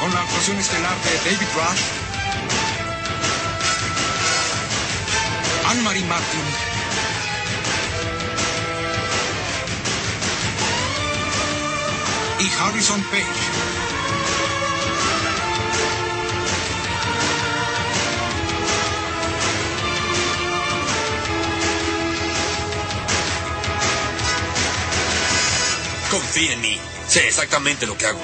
Con la actuación estelar de David Rush, Anne-Marie Martin, y Harrison Page. Confía en mí. Sé exactamente lo que hago.